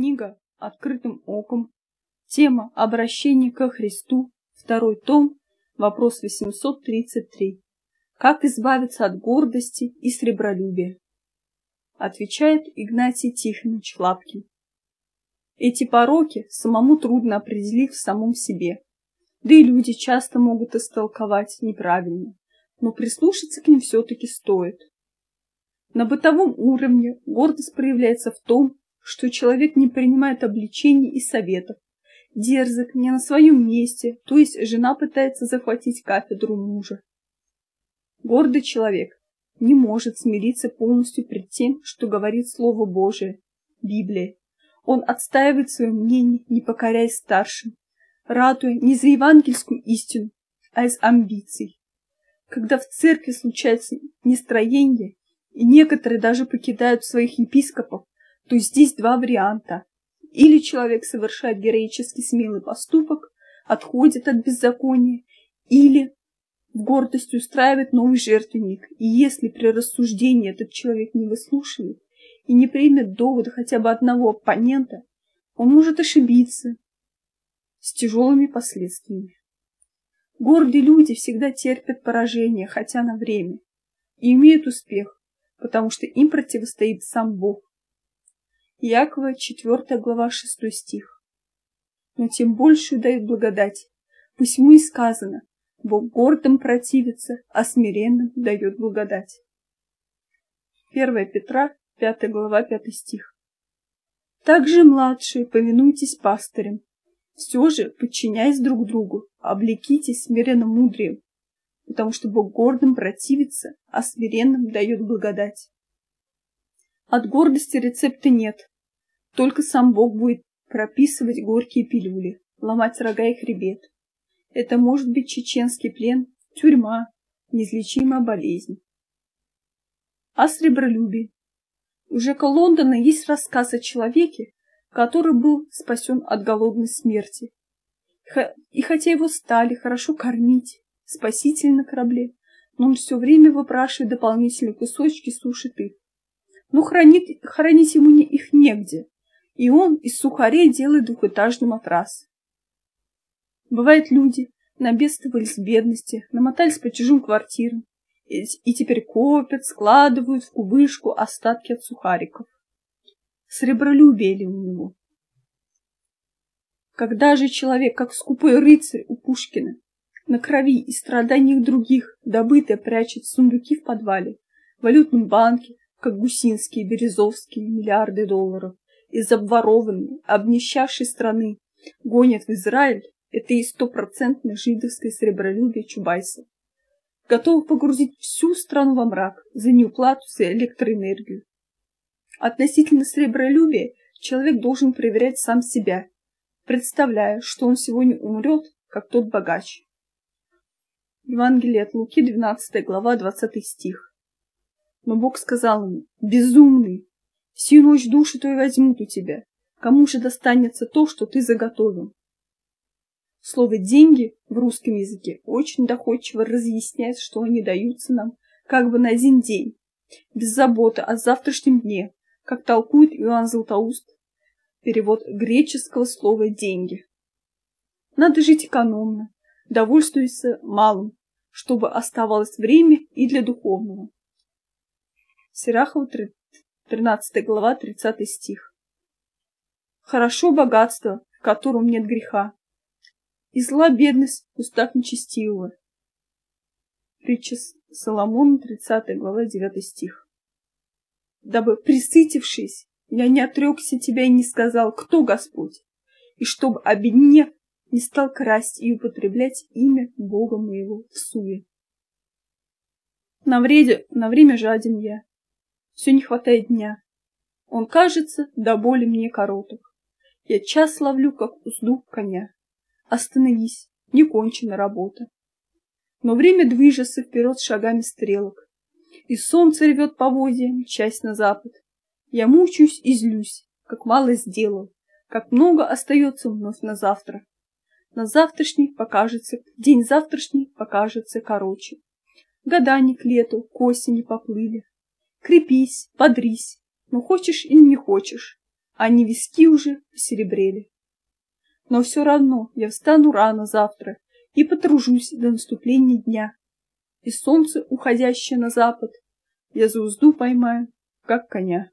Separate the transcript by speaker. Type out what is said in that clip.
Speaker 1: Книга «Открытым оком». Тема «Обращение ко Христу». Второй том. Вопрос 833. Как избавиться от гордости и сребролюбия? Отвечает Игнатий Тихонович Лапкин. Эти пороки самому трудно определить в самом себе. Да и люди часто могут истолковать неправильно, но прислушаться к ним все-таки стоит. На бытовом уровне гордость проявляется в том, что человек не принимает обличений и советов, дерзок, не на своем месте, то есть жена пытается захватить кафедру мужа. Гордый человек не может смириться полностью перед тем, что говорит Слово Божие, Библия. Он отстаивает свое мнение, не покоряясь старшим, ратуя не за евангельскую истину, а из амбиций. Когда в церкви случается нестроение, и некоторые даже покидают своих епископов, то здесь два варианта. Или человек совершает героически смелый поступок, отходит от беззакония, или в гордости устраивает новый жертвенник, и если при рассуждении этот человек не выслушивает и не примет довода хотя бы одного оппонента, он может ошибиться с тяжелыми последствиями. Гордые люди всегда терпят поражение, хотя на время, и имеют успех, потому что им противостоит сам Бог. Якова, 4 глава, 6 стих. Но тем большую дает благодать. Пусть ему и сказано, Бог гордым противится, а смиренным дает благодать. 1 Петра, 5 глава, 5 стих. Также, младшие, повинуйтесь пастырям. Все же, подчиняясь друг другу, облекитесь смиренно мудрием, потому что Бог гордым противится, а смиренным дает благодать. От гордости рецепта нет, только сам Бог будет прописывать горькие пилюли, ломать рога и хребет. Это может быть чеченский плен, тюрьма, неизлечимая болезнь. О сребролюбии. У Жека Лондона есть рассказ о человеке, который был спасен от голодной смерти. И хотя его стали хорошо кормить, спаситель на корабле, но он все время выпрашивает дополнительные кусочки, сушит их. Но хранить, хранить ему не, их негде и он из сухарей делает двухэтажный матрас. Бывают люди, набедствовали с бедности, намотались по чужим квартирам и, и теперь копят, складывают в кубышку остатки от сухариков. Сребролюбие ли у него? Когда же человек, как скупой рыцарь у Пушкина, на крови и страданиях других добытое прячет сундуки в подвале, в валютном банке, как гусинские, березовские миллиарды долларов, из обворованной, обнищавшей страны гонят в Израиль, это и стопроцентное жидовское сребролюбие Чубайса. Готовы погрузить всю страну во мрак за неуплату за электроэнергию. Относительно сребролюбия человек должен проверять сам себя, представляя, что он сегодня умрет, как тот богач. Евангелие от Луки, 12 глава, 20 стих. Но Бог сказал ему, безумный, Всю ночь души твои возьмут у тебя. Кому же достанется то, что ты заготовил? Слово «деньги» в русском языке очень доходчиво разъясняет, что они даются нам как бы на один день, без заботы о завтрашнем дне, как толкует Иоанн Златоуст, перевод греческого слова «деньги». Надо жить экономно, довольствуясь малым, чтобы оставалось время и для духовного. Сирахова 13 глава, 30 стих. Хорошо богатство, в котором нет греха, и зла бедность в устах нечестивого. Притча Соломона, 30 глава, 9 стих. Дабы, присытившись, я не отрекся тебя и не сказал, кто Господь, и чтобы, обеднев, не стал красть и употреблять имя Бога моего в суе. На, вреде, на время жаден я, все не хватает дня. Он кажется до боли мне короток. Я час ловлю, как узду коня. Остановись, не кончена работа. Но время движется вперед шагами стрелок. И солнце ревет поводья, часть на запад. Я мучаюсь и злюсь, как мало сделал, как много остается вновь на завтра. На завтрашний покажется, день завтрашний покажется короче. Года не к лету, к осени поплыли. Крепись, бодрись, ну хочешь или не хочешь, не виски уже посеребрели. Но все равно я встану рано завтра и потружусь до наступления дня. И солнце, уходящее на запад, я за узду поймаю, как коня.